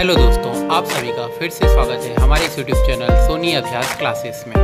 Hello दोस्तों, आप सभी का फिर से स्वागत है हमारे यूट्यूब चैनल सोनी अभ्यास क्लासेस में।